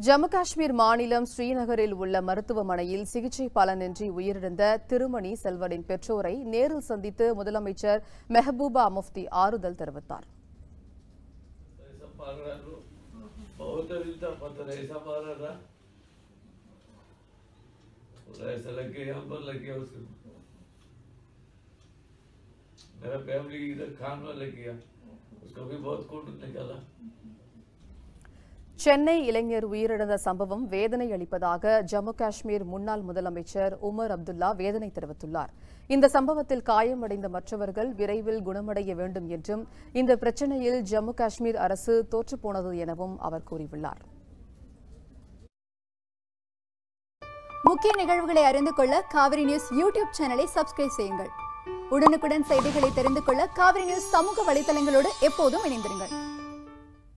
ஜம்மு காஷ்மீர் மாநிலம் ஸ்ரீநகரில் உள்ள மருத்துவமனையில் சிகிச்சை பலனின்றி உயிரிழந்த திருமணி செல்வனின் பெற்றோரை நேரில் சந்தித்து முதலமைச்சர் மெஹபூபா முஃப்தி ஆறுதல் தெரிவித்தார் ऐसा मार रहा है बहुत दिन था पत्थर ऐसा मारा था पूरा ऐसा लग गया यहाँ पर लग गया उसको मेरा फैमिली इधर खान में लग गया उसको भी बहुत खून निकाला சென்னை இளைஞர் உயிரிழந்த சம்பவம் வேதனை அளிப்பதாக ஜம்மு காஷ்மீர் முன்னாள் முதலமைச்சர் உமர் அப்துல்லா வேதனை தெரிவித்துள்ளார். இந்த சம்பவத்தில் காயமடைந்த மற்றவர்கள் விரைவில் குணமடைய வேண்டும் என்றும் இந்த பிரச்சினையில் ஜம்மு காஷ்மீர் அரசு தோற்றுப்போனது எனவும் அவர் கூறியுள்ளார். முக்கிய நிகழ்வுகளை அறிந்து கொள்ள காவிரி நியூஸ் யூடியூப் சேனலை சப்ஸ்கிரைப் செய்யுங்கள். உடனுக்குடன் செய்திகளை தெரிந்து கொள்ள காவிரி நியூஸ் சமூக வலைதளங்களோடு எப்போதும் இணைந்திருங்கள்.